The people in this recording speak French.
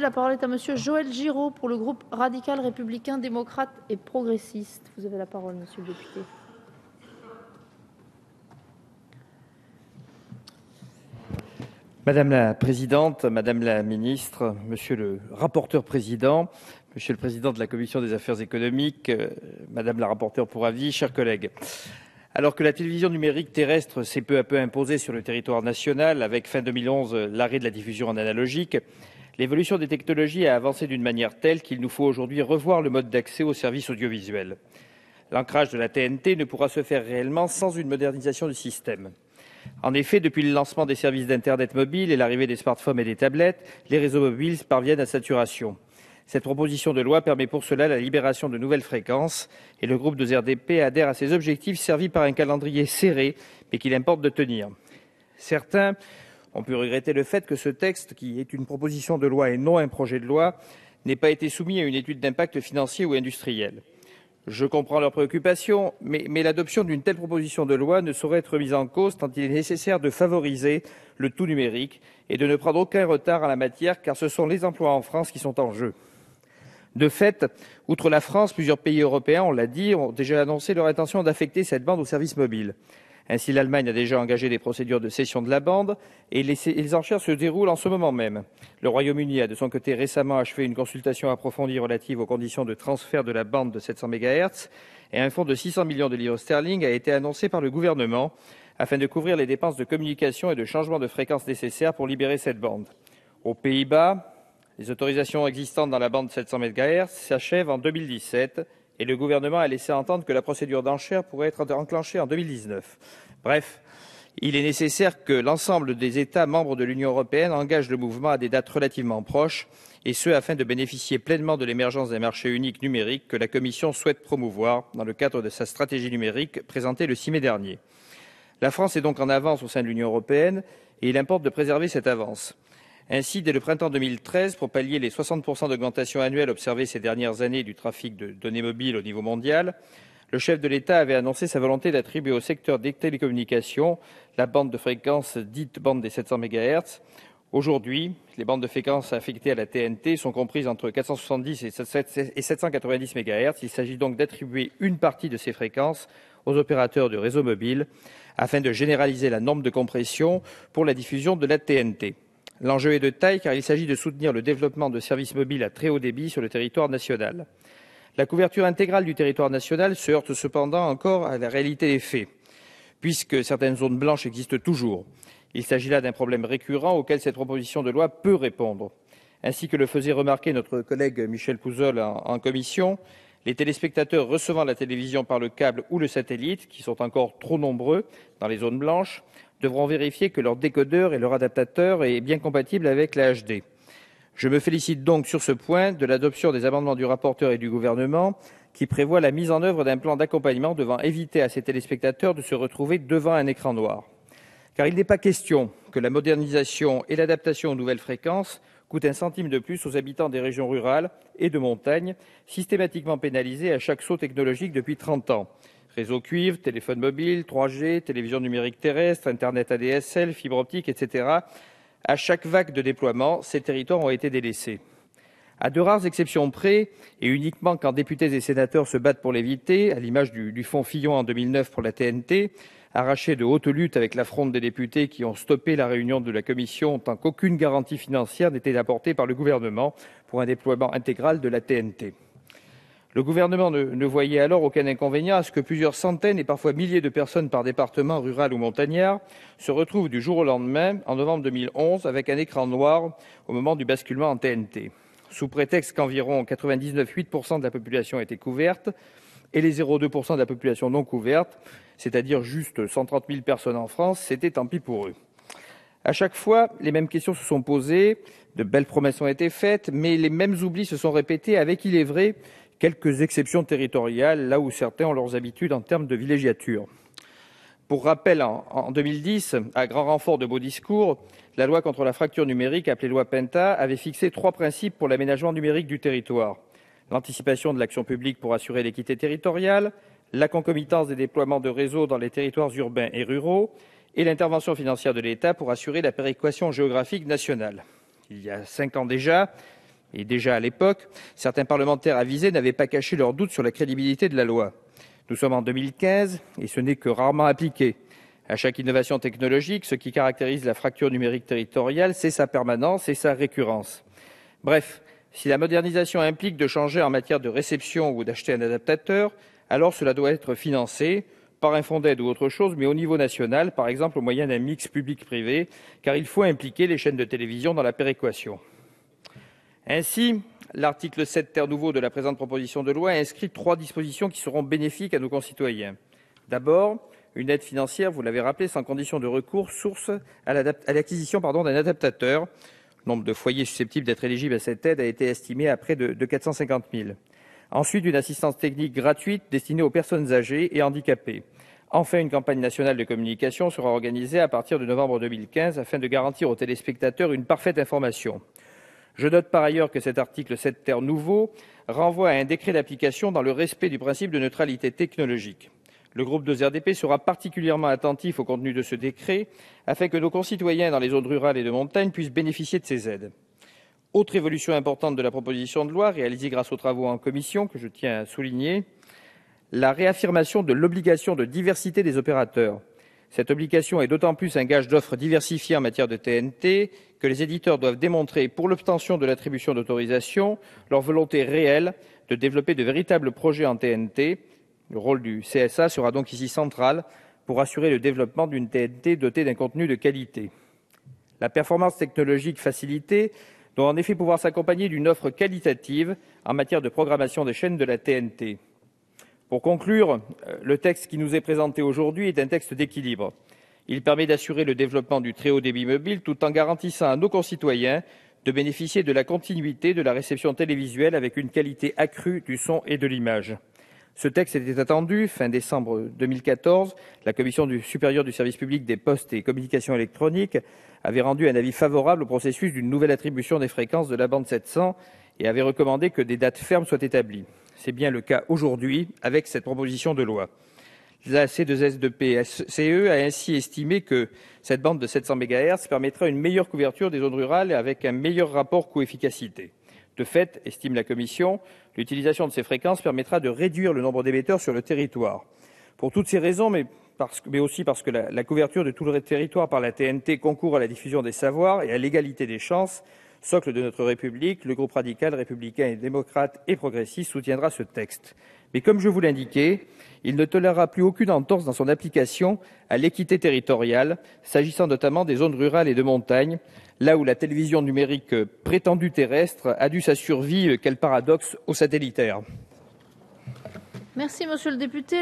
La parole est à Monsieur Joël Giraud pour le groupe radical, républicain, démocrate et progressiste. Vous avez la parole, monsieur le député. Madame la présidente, madame la ministre, monsieur le rapporteur président, monsieur le président de la commission des affaires économiques, madame la rapporteure pour avis, chers collègues, alors que la télévision numérique terrestre s'est peu à peu imposée sur le territoire national, avec fin 2011 l'arrêt de la diffusion en analogique, l'évolution des technologies a avancé d'une manière telle qu'il nous faut aujourd'hui revoir le mode d'accès aux services audiovisuels. L'ancrage de la TNT ne pourra se faire réellement sans une modernisation du système. En effet, depuis le lancement des services d'internet mobile et l'arrivée des smartphones et des tablettes, les réseaux mobiles parviennent à saturation. Cette proposition de loi permet pour cela la libération de nouvelles fréquences et le groupe de RDP adhère à ces objectifs servis par un calendrier serré, mais qu'il importe de tenir. Certains ont pu regretter le fait que ce texte, qui est une proposition de loi et non un projet de loi, n'ait pas été soumis à une étude d'impact financier ou industriel. Je comprends leurs préoccupations, mais, mais l'adoption d'une telle proposition de loi ne saurait être mise en cause tant il est nécessaire de favoriser le tout numérique et de ne prendre aucun retard en la matière, car ce sont les emplois en France qui sont en jeu. De fait, outre la France, plusieurs pays européens, on l'a dit, ont déjà annoncé leur intention d'affecter cette bande aux services mobiles. Ainsi, l'Allemagne a déjà engagé des procédures de cession de la bande et les enchères se déroulent en ce moment même. Le Royaume-Uni a de son côté récemment achevé une consultation approfondie relative aux conditions de transfert de la bande de 700 MHz et un fonds de 600 millions de livres sterling a été annoncé par le gouvernement afin de couvrir les dépenses de communication et de changement de fréquence nécessaires pour libérer cette bande. Aux Pays-Bas, les autorisations existantes dans la bande 700 MHz s'achèvent en 2017 et le gouvernement a laissé entendre que la procédure d'enchère pourrait être enclenchée en 2019. Bref, il est nécessaire que l'ensemble des États membres de l'Union européenne engagent le mouvement à des dates relativement proches, et ce afin de bénéficier pleinement de l'émergence d'un marché unique numérique que la Commission souhaite promouvoir dans le cadre de sa stratégie numérique présentée le 6 mai dernier. La France est donc en avance au sein de l'Union européenne, et il importe de préserver cette avance. Ainsi, dès le printemps 2013, pour pallier les 60 d'augmentation annuelle observée ces dernières années du trafic de données mobiles au niveau mondial, le chef de l'État avait annoncé sa volonté d'attribuer au secteur des télécommunications la bande de fréquence dite bande des 700 MHz. Aujourd'hui, les bandes de fréquence affectées à la TNT sont comprises entre 470 et 790 MHz. Il s'agit donc d'attribuer une partie de ces fréquences aux opérateurs de réseaux mobiles afin de généraliser la norme de compression pour la diffusion de la TNT. L'enjeu est de taille car il s'agit de soutenir le développement de services mobiles à très haut débit sur le territoire national. La couverture intégrale du territoire national se heurte cependant encore à la réalité des faits, puisque certaines zones blanches existent toujours. Il s'agit là d'un problème récurrent auquel cette proposition de loi peut répondre. Ainsi que le faisait remarquer notre collègue Michel Pouzol en commission, les téléspectateurs recevant la télévision par le câble ou le satellite, qui sont encore trop nombreux dans les zones blanches, devront vérifier que leur décodeur et leur adaptateur est bien compatible avec la HD. Je me félicite donc sur ce point de l'adoption des amendements du rapporteur et du Gouvernement qui prévoient la mise en œuvre d'un plan d'accompagnement devant éviter à ces téléspectateurs de se retrouver devant un écran noir. Car il n'est pas question que la modernisation et l'adaptation aux nouvelles fréquences coûtent un centime de plus aux habitants des régions rurales et de montagne, systématiquement pénalisés à chaque saut technologique depuis 30 ans. Réseau cuivre, téléphone mobile, 3G, télévision numérique terrestre, Internet ADSL, fibre optique, etc. À chaque vague de déploiement, ces territoires ont été délaissés. À de rares exceptions près, et uniquement quand députés et sénateurs se battent pour l'éviter, à l'image du, fonds Fillon en 2009 pour la TNT, arraché de haute lutte avec la des députés qui ont stoppé la réunion de la commission tant qu'aucune garantie financière n'était apportée par le gouvernement pour un déploiement intégral de la TNT. Le Gouvernement ne voyait alors aucun inconvénient à ce que plusieurs centaines et parfois milliers de personnes par département rural ou montagnard se retrouvent du jour au lendemain, en novembre 2011, avec un écran noir au moment du basculement en TNT. Sous prétexte qu'environ 99,8 % de la population était couverte et les 0,2 % de la population non couverte, c'est-à-dire juste 130 000 personnes en France, c'était tant pis pour eux. À chaque fois, les mêmes questions se sont posées, de belles promesses ont été faites, mais les mêmes oublis se sont répétés avec, il est vrai, quelques exceptions territoriales, là où certains ont leurs habitudes en termes de villégiature. Pour rappel, en 2010, à grand renfort de beaux discours, la loi contre la fracture numérique, appelée loi Penta, avait fixé trois principes pour l'aménagement numérique du territoire. L'anticipation de l'action publique pour assurer l'équité territoriale, la concomitance des déploiements de réseaux dans les territoires urbains et ruraux, et l'intervention financière de l'État pour assurer la péréquation géographique nationale. Il y a cinq ans déjà, Et déjà à l'époque, certains parlementaires avisés n'avaient pas caché leurs doutes sur la crédibilité de la loi. Nous sommes en 2015 et ce n'est que rarement appliqué. À chaque innovation technologique, ce qui caractérise la fracture numérique territoriale, c'est sa permanence et sa récurrence. Bref, si la modernisation implique de changer en matière de réception ou d'acheter un adaptateur, alors cela doit être financé par un fonds d'aide ou autre chose, mais au niveau national, par exemple au moyen d'un mix public-privé, car il faut impliquer les chaînes de télévision dans la péréquation. Ainsi, l'article 7 terre nouveau de la présente proposition de loi inscrit trois dispositions qui seront bénéfiques à nos concitoyens. D'abord, une aide financière, vous l'avez rappelé, sans condition de recours, source à l'acquisition d'un adaptateur. Le nombre de foyers susceptibles d'être éligibles à cette aide a été estimé à près de 450 000. Ensuite, une assistance technique gratuite destinée aux personnes âgées et handicapées. Enfin, une campagne nationale de communication sera organisée à partir de novembre 2015 afin de garantir aux téléspectateurs une parfaite information. Je note par ailleurs que cet article 7 terre nouveau renvoie à un décret d'application dans le respect du principe de neutralité technologique. Le groupe 2RDP sera particulièrement attentif au contenu de ce décret afin que nos concitoyens dans les zones rurales et de montagne puissent bénéficier de ces aides. Autre évolution importante de la proposition de loi, réalisée grâce aux travaux en commission, que je tiens à souligner, la réaffirmation de l'obligation de diversité des opérateurs. Cette obligation est d'autant plus un gage d'offres diversifiées en matière de TNT que les éditeurs doivent démontrer, pour l'obtention de l'attribution d'autorisation, leur volonté réelle de développer de véritables projets en TNT. Le rôle du CSA sera donc ici central pour assurer le développement d'une TNT dotée d'un contenu de qualité. La performance technologique facilitée doit en effet pouvoir s'accompagner d'une offre qualitative en matière de programmation des chaînes de la TNT. Pour conclure, euh, le texte qui nous est présenté aujourd'hui est un texte d'équilibre. Il permet d'assurer le développement du très haut débit mobile tout en garantissant à nos concitoyens de bénéficier de la continuité de la réception télévisuelle avec une qualité accrue du son et de l'image. Ce texte était attendu fin décembre 2014. La commission supérieure du service public des postes et communications électroniques avait rendu un avis favorable au processus d'une nouvelle attribution des fréquences de la bande 700 et avait recommandé que des dates fermes soient établies. C'est bien le cas aujourd'hui avec cette proposition de loi. La C2S2P a ainsi estimé que cette bande de 700 MHz permettra une meilleure couverture des zones rurales avec un meilleur rapport coût-efficacité. De fait, estime la commission, l'utilisation de ces fréquences permettra de réduire le nombre d'émetteurs sur le territoire. Pour toutes ces raisons, mais, aussi parce que la, couverture de tout le territoire par la TNT concourt à la diffusion des savoirs et à l'égalité des chances, socle de notre République, le groupe radical, républicain et démocrate et progressiste soutiendra ce texte. Mais comme je vous l'indiquais, il ne tolérera plus aucune entorse dans son application à l'équité territoriale, s'agissant notamment des zones rurales et de montagne, là où la télévision numérique prétendue terrestre a dû sa survie, quel paradoxe, au satellitaire. Merci, monsieur le député.